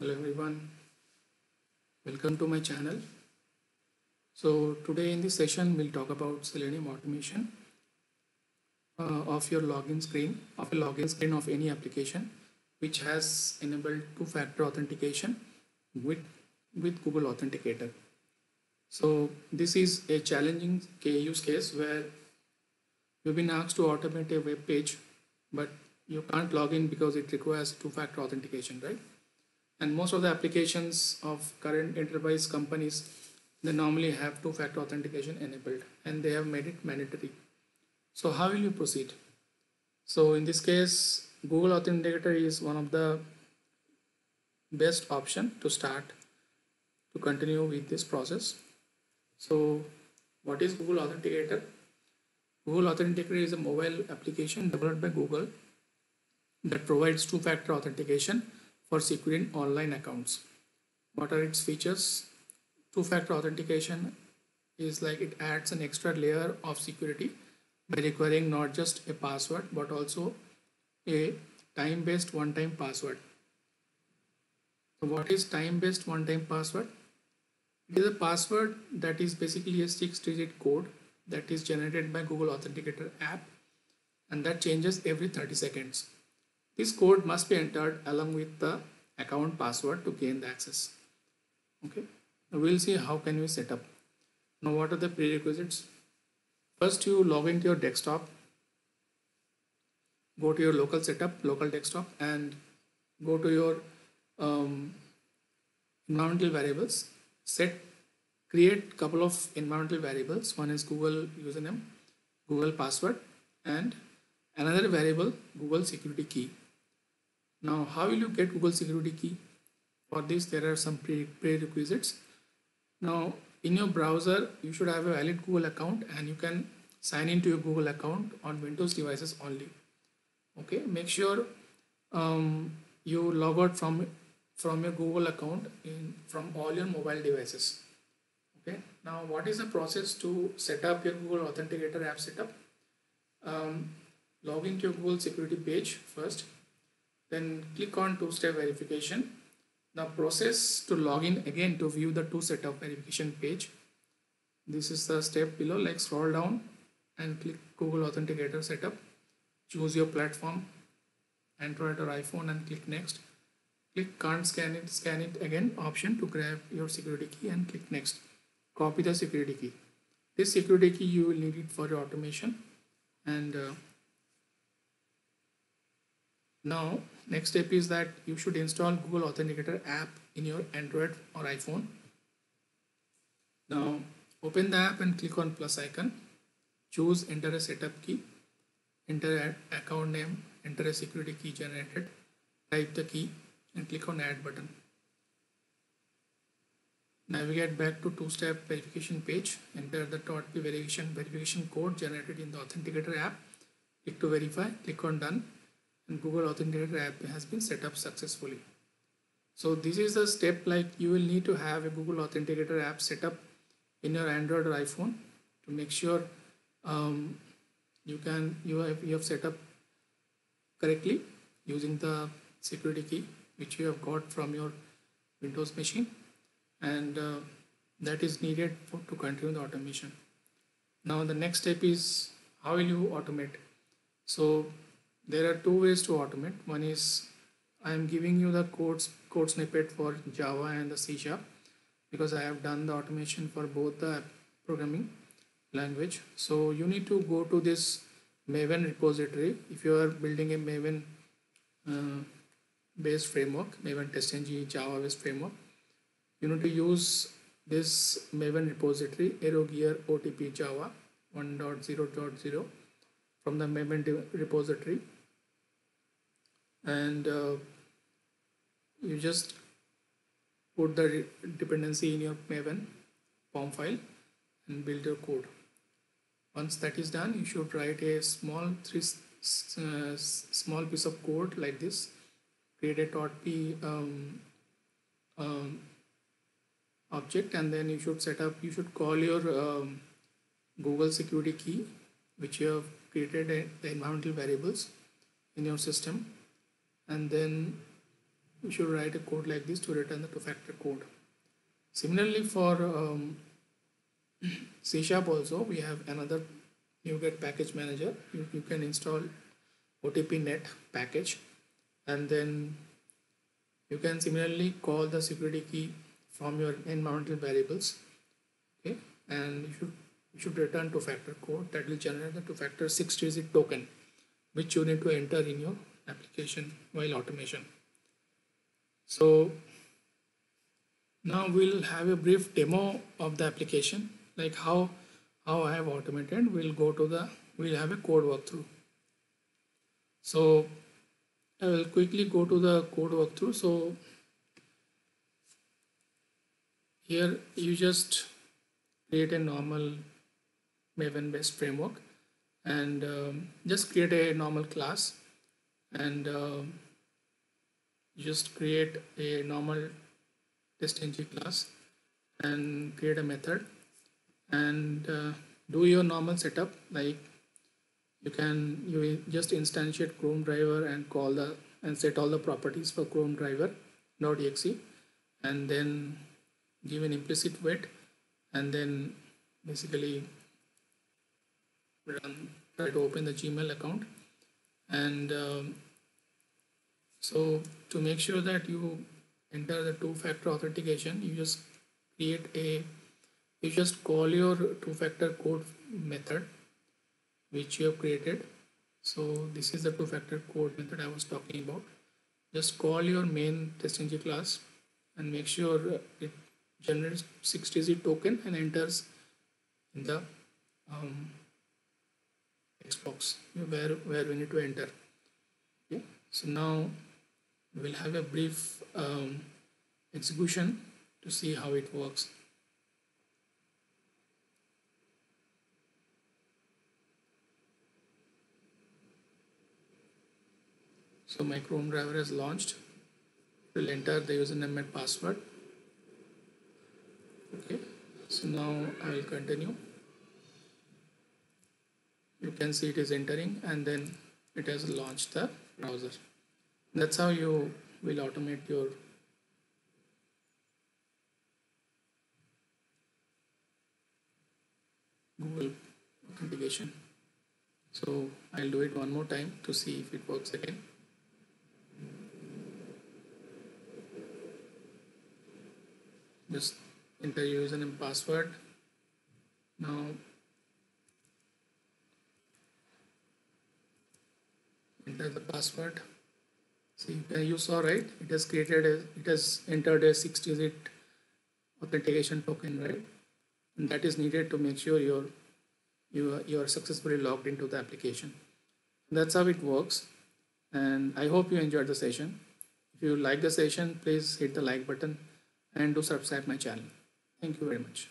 hello everyone. Welcome to my channel. So today in this session we'll talk about selenium automation uh, of your login screen of a login screen of any application which has enabled two-factor authentication with with google authenticator. So this is a challenging use case where you've been asked to automate a web page but you can't log in because it requires two-factor authentication right and most of the applications of current enterprise companies they normally have two-factor authentication enabled and they have made it mandatory. So how will you proceed? So in this case google authenticator is one of the best option to start to continue with this process. So what is google authenticator? Google authenticator is a mobile application developed by google that provides two-factor authentication for securing online accounts. What are its features? Two-factor authentication is like it adds an extra layer of security by requiring not just a password but also a time-based one-time password. So what is time-based one-time password? It is a password that is basically a six-digit code that is generated by Google Authenticator app and that changes every 30 seconds. This code must be entered along with the account password to gain the access. Okay, now we'll see how can we set up. Now what are the prerequisites? First you log into your desktop, go to your local setup, local desktop and go to your um, environmental variables, set, create a couple of environmental variables. One is Google username, Google password and another variable Google security key now, how will you get Google security key? For this, there are some pre prerequisites. Now, in your browser, you should have a valid Google account and you can sign into your Google account on Windows devices only. Okay, make sure um, you log out from from your Google account in from all your mobile devices. Okay, now what is the process to set up your Google Authenticator app setup? Um, log into your Google security page first then click on two-step verification. now process to log in again to view the two-step verification page. This is the step below like scroll down and click Google Authenticator setup. Choose your platform, Android or iPhone and click next. Click can't scan it, scan it again option to grab your security key and click next. Copy the security key. This security key you will need it for your automation and uh, now next step is that you should install Google Authenticator app in your Android or iPhone. Now open the app and click on plus icon. Choose enter a setup key, enter account name, enter a security key generated, type the key and click on add button. Navigate back to two-step verification page, enter the .p verification verification code generated in the Authenticator app, click to verify, click on done and Google Authenticator app has been set up successfully. So this is the step like you will need to have a Google Authenticator app set up in your Android or iPhone to make sure um, you can you have you have set up correctly using the security key which you have got from your Windows machine and uh, that is needed for, to continue the automation. Now the next step is how will you automate? So there are two ways to automate. One is I am giving you the codes code snippet for Java and the C sharp because I have done the automation for both the programming language. So you need to go to this Maven repository. If you are building a Maven uh, based framework Maven TestNG Java based framework you need to use this Maven repository AeroGear OTP Java 1.0.0 from the Maven repository and uh, you just put the dependency in your maven POM file and build your code. Once that is done you should write a small three uh, small piece of code like this. Create a .p um, um, object and then you should set up you should call your um, google security key which you have created the environmental variables in your system and then you should write a code like this to return the two-factor code. Similarly for um, C Sharp also we have another NuGet package manager. You, you can install OTP net package and then you can similarly call the security key from your environmental variables okay and you should you should return two-factor code that will generate the two-factor six-digit token which you need to enter in your application while automation. So now we'll have a brief demo of the application like how how I have automated. We'll go to the we'll have a code walkthrough. So I will quickly go to the code walkthrough. So here you just create a normal maven based framework and um, just create a normal class and um, just create a normal TestNG class and create a method. And uh, do your normal setup like you can you just instantiate chrome driver and call the and set all the properties for chrome driver .exe and then give an implicit wait and then basically run try to open the gmail account and um, so to make sure that you enter the two-factor authentication you just create a you just call your two-factor code method which you have created. So this is the two-factor code method I was talking about. Just call your main TestNG class and make sure it generates 6 digit token and enters in the um, textbox where, where we need to enter. Okay so now we'll have a brief um, execution to see how it works. So my chrome driver has launched. We'll enter the username and password. Okay. So now I will continue you can see it is entering and then it has launched the browser. That's how you will automate your Google authentication. So I'll do it one more time to see if it works again. Just enter username password. Now enter the password. See uh, you saw right? It has created a, it has entered a six digit authentication token right? And that is needed to make sure you're you you are successfully logged into the application. That's how it works. And i hope you enjoyed the session. If you like the session please hit the like button and do subscribe my channel. Thank you very much